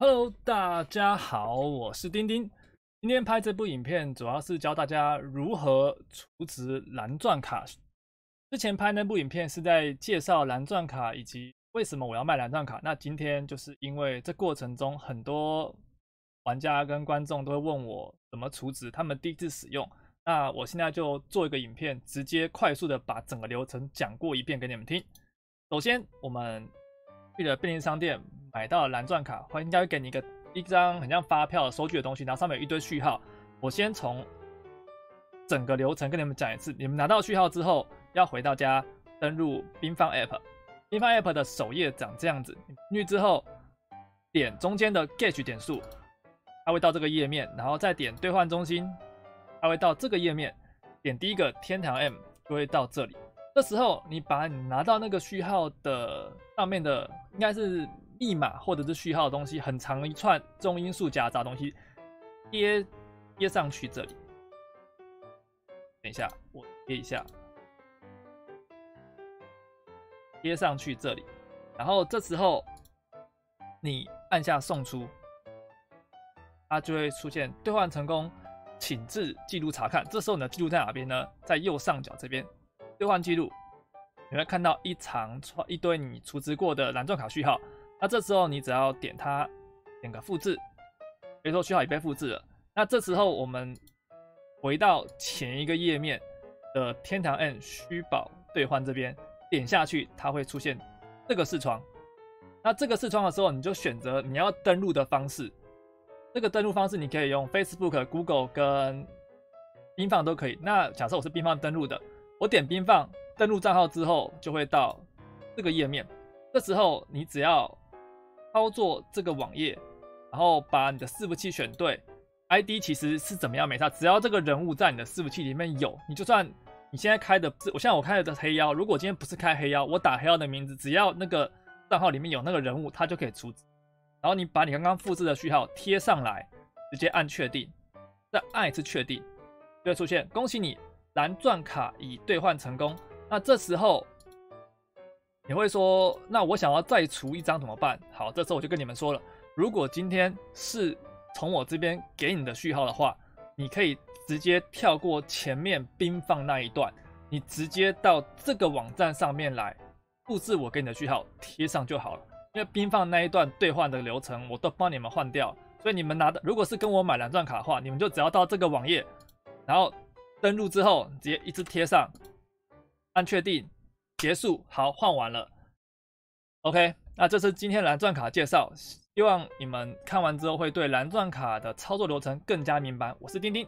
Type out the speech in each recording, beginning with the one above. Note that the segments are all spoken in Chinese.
Hello，大家好，我是丁丁。今天拍这部影片主要是教大家如何储值蓝钻卡。之前拍那部影片是在介绍蓝钻卡以及为什么我要卖蓝钻卡。那今天就是因为这过程中很多玩家跟观众都会问我怎么储值，他们第一次使用。那我现在就做一个影片，直接快速的把整个流程讲过一遍给你们听。首先，我们去了便利商店买到蓝钻卡，会应该会给你一个。一张很像发票收据的东西，然后上面有一堆序号。我先从整个流程跟你们讲一次。你们拿到序号之后，要回到家登录冰方 App。冰方 App 的首页长这样子。进去之后，点中间的 Get 点数，它会到这个页面，然后再点兑换中心，它会到这个页面。点第一个天堂 M 就会到这里。这时候你把你拿到那个序号的上面的，应该是。密码或者是序号的东西，很长一串中音数夹杂东西贴贴上去这里。等一下，我贴一下，贴上去这里。然后这时候你按下送出，它就会出现兑换成功，请至记录查看。这时候你的记录在哪边呢？在右上角这边，兑换记录，你会看到一长串一堆你储值过的蓝钻卡序号。那这时候你只要点它，点个复制，比如说序号已被复制了。那这时候我们回到前一个页面的天堂 N 虚宝兑换这边，点下去它会出现这个视窗。那这个视窗的时候，你就选择你要登录的方式。这个登录方式你可以用 Facebook、Google 跟冰放都可以。那假设我是冰放登录的，我点冰放登录账号之后，就会到这个页面。这时候你只要操作这个网页，然后把你的伺服器选对，ID 其实是怎么样没差，只要这个人物在你的伺服器里面有，你就算你现在开的是我现在我开的黑妖，如果今天不是开黑妖，我打黑妖的名字，只要那个账号里面有那个人物，它就可以出。然后你把你刚刚复制的序号贴上来，直接按确定，再按一次确定，就会出现恭喜你蓝钻卡已兑换成功。那这时候。你会说，那我想要再除一张怎么办？好，这时候我就跟你们说了，如果今天是从我这边给你的序号的话，你可以直接跳过前面冰放那一段，你直接到这个网站上面来复制我给你的序号贴上就好了。因为冰放那一段兑换的流程我都帮你们换掉，所以你们拿的如果是跟我买蓝钻卡的话，你们就只要到这个网页，然后登录之后直接一直贴上，按确定。结束，好，换完了。OK，那这是今天蓝钻卡介绍，希望你们看完之后会对蓝钻卡的操作流程更加明白。我是丁丁，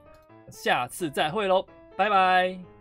下次再会喽，拜拜。